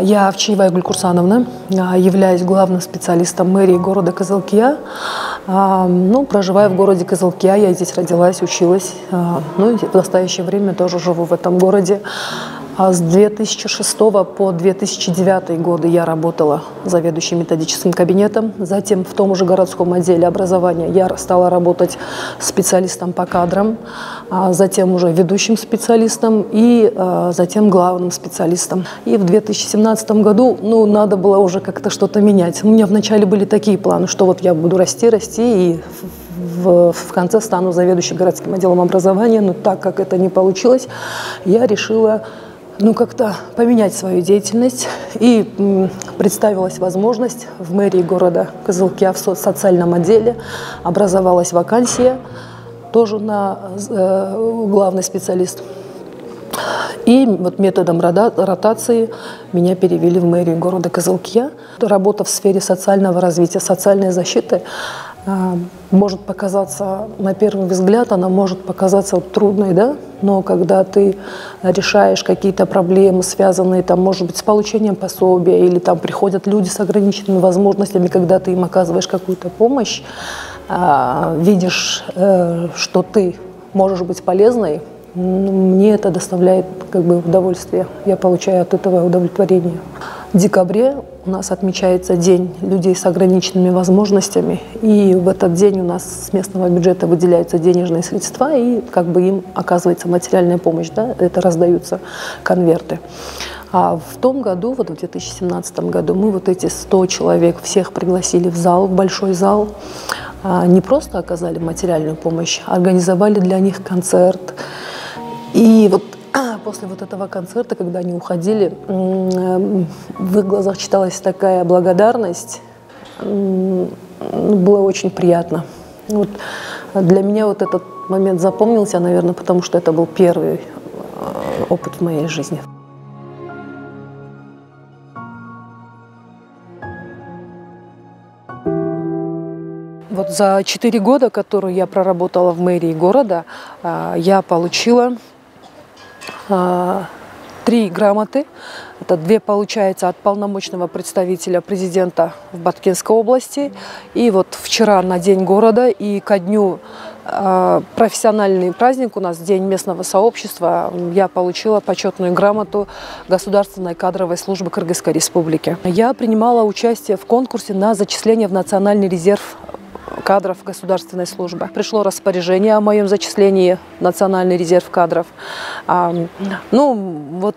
Я Овчиева Игуль Курсановна, а, являюсь главным специалистом мэрии города Козылкия. А, ну, проживаю в городе Козылкия, я здесь родилась, училась. А, ну, и в настоящее время тоже живу в этом городе. А с 2006 по 2009 годы я работала заведующим методическим кабинетом. Затем в том же городском отделе образования я стала работать специалистом по кадрам, а затем уже ведущим специалистом и а, затем главным специалистом. И в 2017 году ну, надо было уже как-то что-то менять. У меня вначале были такие планы, что вот я буду расти, расти и в, в конце стану заведующим городским отделом образования, но так как это не получилось, я решила ну, как-то поменять свою деятельность. И представилась возможность в мэрии города Козылкия в социальном отделе. Образовалась вакансия тоже на э, главный специалист. И вот методом ротации меня перевели в мэрию города Козылкия. Работа в сфере социального развития, социальной защиты может показаться, на первый взгляд, она может показаться трудной, да, но когда ты решаешь какие-то проблемы, связанные, там, может быть, с получением пособия, или там приходят люди с ограниченными возможностями, когда ты им оказываешь какую-то помощь, а, видишь, э, что ты можешь быть полезной, мне это доставляет как бы удовольствие. Я получаю от этого удовлетворение. Декабре у нас отмечается День людей с ограниченными возможностями, и в этот день у нас с местного бюджета выделяются денежные средства, и как бы им оказывается материальная помощь, да, это раздаются конверты. А в том году, вот в 2017 году, мы вот эти 100 человек всех пригласили в зал, в большой зал, а, не просто оказали материальную помощь, а организовали для них концерт. И вот после вот этого концерта, когда они уходили, в их глазах читалась такая благодарность. Было очень приятно. Вот для меня вот этот момент запомнился, наверное, потому что это был первый э, опыт в моей жизни. Вот за четыре года, которые я проработала в мэрии города, э, я получила три грамоты. Это две, получается, от полномочного представителя президента в Баткинской области. И вот вчера на День города и ко дню э, профессиональный праздник у нас, День местного сообщества, я получила почетную грамоту Государственной кадровой службы Кыргызской республики. Я принимала участие в конкурсе на зачисление в Национальный резерв кадров государственной службы. Пришло распоряжение о моем зачислении в Национальный резерв кадров. А, ну, вот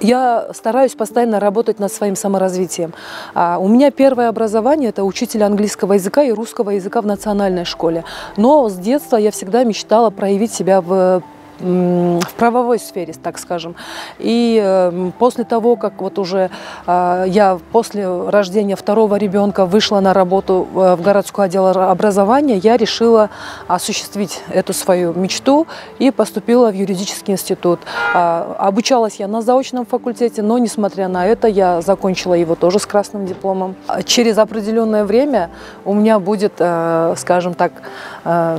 я стараюсь постоянно работать над своим саморазвитием. А у меня первое образование – это учитель английского языка и русского языка в национальной школе. Но с детства я всегда мечтала проявить себя в в правовой сфере, так скажем. И эм, после того, как вот уже а, я после рождения второго ребенка вышла на работу э, в городское отдел образования, я решила осуществить эту свою мечту и поступила в юридический институт. А, обучалась я на заочном факультете, но несмотря на это, я закончила его тоже с красным дипломом. Через определенное время у меня будет, э, скажем так, э,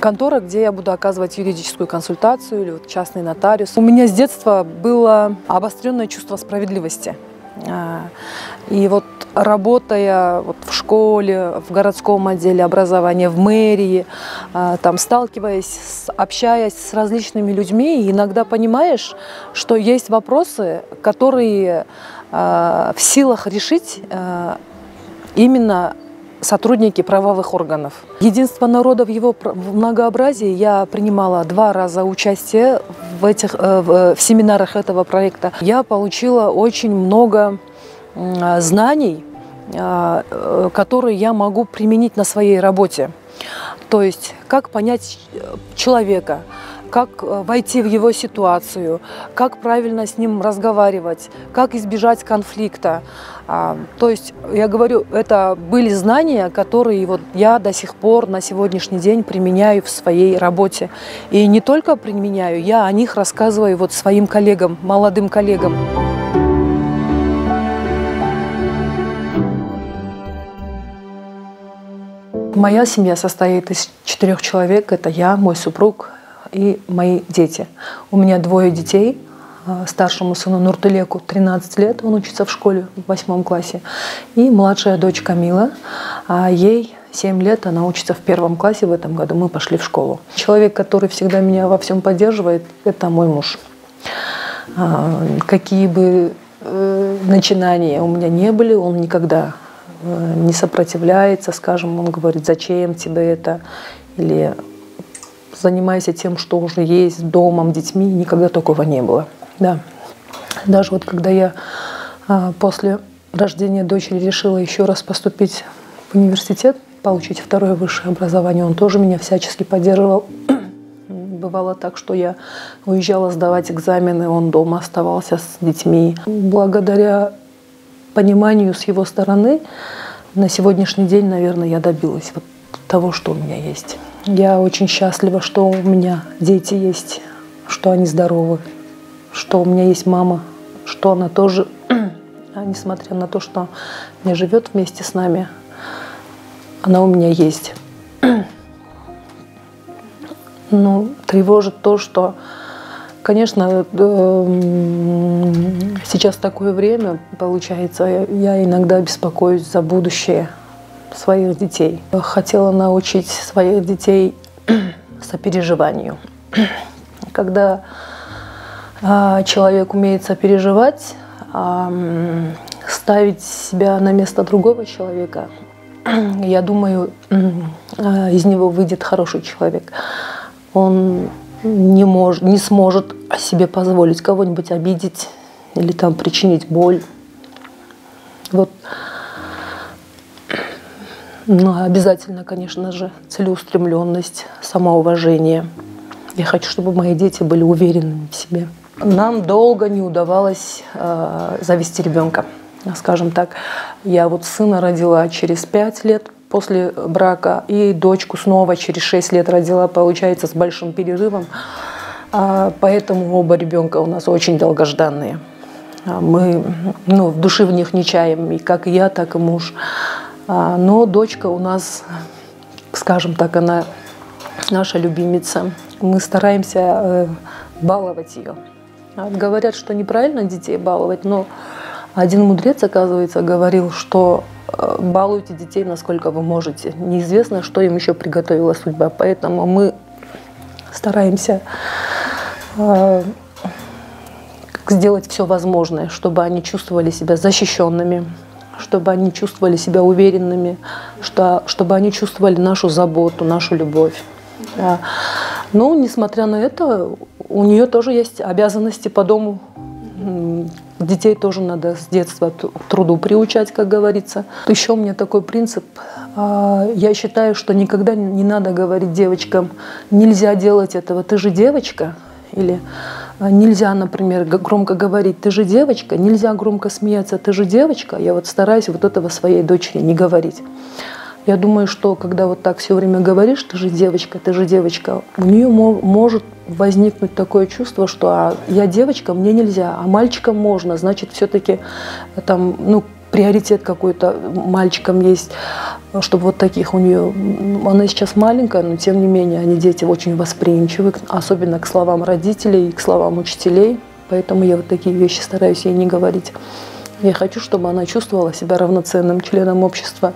контора, где я буду оказывать юридическую юридическую консультацию или вот частный нотариус. У меня с детства было обостренное чувство справедливости. А, и вот работая вот в школе, в городском отделе образования, в мэрии, а, там сталкиваясь, общаясь с различными людьми, иногда понимаешь, что есть вопросы, которые а, в силах решить именно сотрудники правовых органов. Единство народа в его многообразии я принимала два раза участие в, этих, э, в семинарах этого проекта. Я получила очень много знаний, а, э, которые я могу применить на своей работе. То есть, как понять э, человека, как э, войти в его ситуацию, как правильно с ним разговаривать, как избежать конфликта. А, то есть, я говорю, это были знания, которые вот я до сих пор на сегодняшний день применяю в своей работе. И не только применяю, я о них рассказываю вот своим коллегам, молодым коллегам. Моя семья состоит из четырех человек. Это я, мой супруг, и мои дети. У меня двое детей, а, старшему сыну Нуртылеку 13 лет, он учится в школе в восьмом классе. И младшая дочь Камила, а ей 7 лет, она учится в первом классе в этом году, мы пошли в школу. Человек, который всегда меня во всем поддерживает, это мой муж. А, какие бы э, начинания у меня не были, он никогда не сопротивляется, скажем, он говорит, зачем тебе это, или занимайся тем, что уже есть, домом, детьми, никогда такого не было. Да. Даже вот когда я а, после рождения дочери решила еще раз поступить в университет, получить второе высшее образование, он тоже меня всячески поддерживал. Бывало так, что я уезжала сдавать экзамены, он дома оставался с детьми. Благодаря пониманию с его стороны на сегодняшний день, наверное, я добилась вот того, что у меня есть. Я очень счастлива, что у меня дети есть, что они здоровы, что у меня есть мама, что она тоже, а несмотря на то, что не живет вместе с нами, она у меня есть. Ну, тревожит то, что, конечно, эм, сейчас такое время, получается, я иногда беспокоюсь за будущее своих детей. Хотела научить своих детей сопереживанию. Когда а, человек умеет сопереживать, ставить себя на место другого человека, я думаю, а, из него выйдет хороший человек. Он не, может, не сможет себе позволить кого-нибудь обидеть или там причинить боль. Вот ну, обязательно, конечно же, целеустремленность, самоуважение. Я хочу, чтобы мои дети были уверенными в себе. Нам долго не удавалось э, завести ребенка, скажем так. Я вот сына родила через пять лет после брака и дочку снова через шесть лет родила, получается, с большим перерывом. А, поэтому оба ребенка у нас очень долгожданные. А мы ну, в душе в них не чаем, и как я, так и муж. А, но дочка у нас, скажем так, она наша любимица. Мы стараемся э, баловать ее. Говорят, что неправильно детей баловать, но один мудрец, оказывается, говорил, что балуйте детей, насколько вы можете. Неизвестно, что им еще приготовила судьба. Поэтому мы стараемся э, сделать все возможное, чтобы они чувствовали себя защищенными, чтобы они чувствовали себя уверенными, что, чтобы они чувствовали нашу заботу, нашу любовь. Да. Но, несмотря на это, у нее тоже есть обязанности по дому. Детей тоже надо с детства к труду приучать, как говорится. Еще у меня такой принцип. А, я считаю, что никогда не надо говорить девочкам, нельзя делать этого, ты же девочка. Или а, нельзя, например, громко говорить, ты же девочка, нельзя громко смеяться, ты же девочка. Я вот стараюсь вот этого своей дочери не говорить. Я думаю, что когда вот так все время говоришь, ты же девочка, ты же девочка, у нее может возникнуть такое чувство, что а, я девочка, мне нельзя, а мальчикам можно, значит, все-таки там, ну, приоритет какой-то мальчикам есть, чтобы вот таких у нее, она сейчас маленькая, но тем не менее они дети очень восприимчивы, особенно к словам родителей и к словам учителей, поэтому я вот такие вещи стараюсь ей не говорить. Я хочу, чтобы она чувствовала себя равноценным членом общества.